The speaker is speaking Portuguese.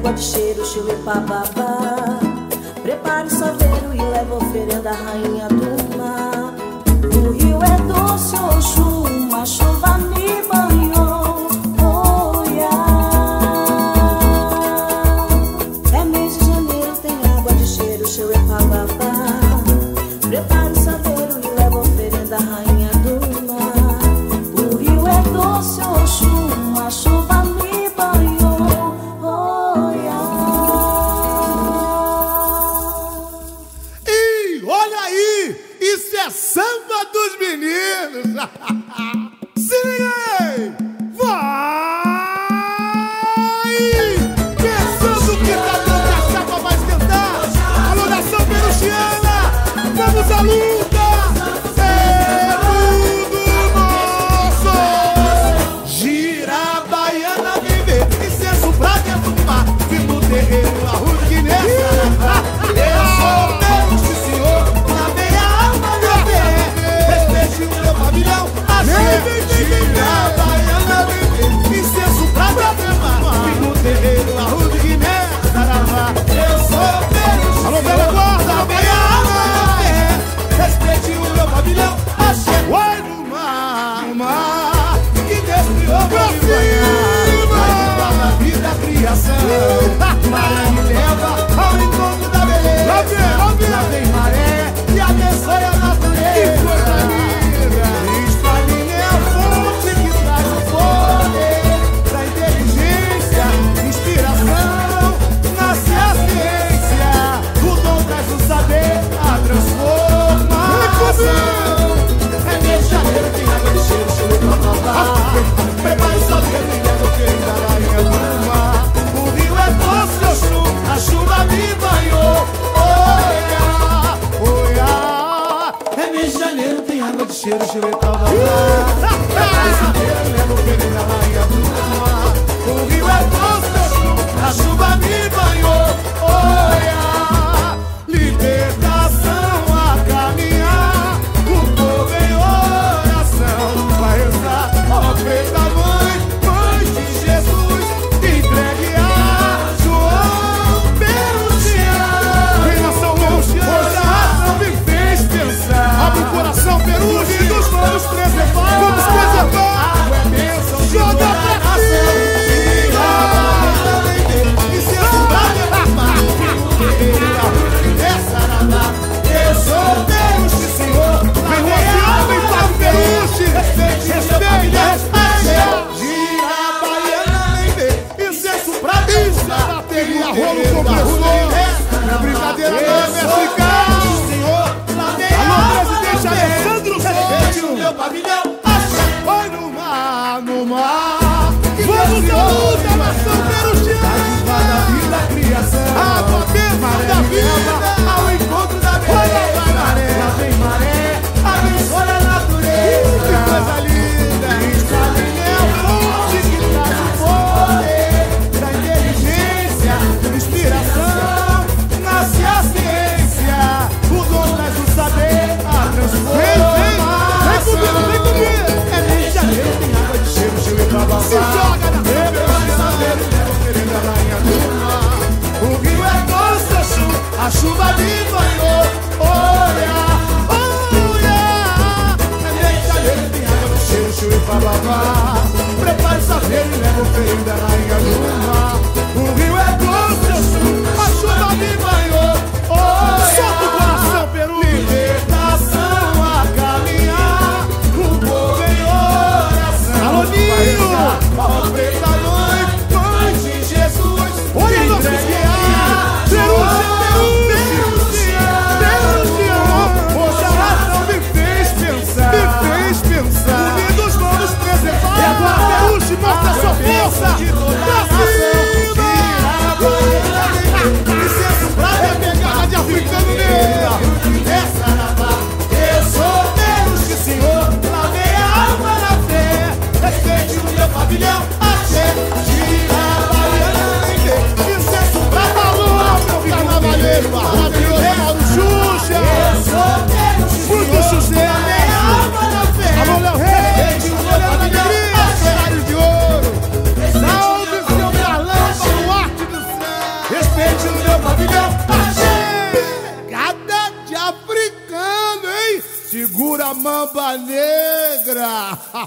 água de cheiro, chuva papapá. Prepare o saveiro e leva oferenda à rainha do mar. O rio é doce ou chuva, chuva é samba dos meninos. Se liga coração. Malandro leva ao encontro da beleza. Lá vem, lá vem. cheiro, cheiro e tal, tal, no pé da rainha do Mamba negra.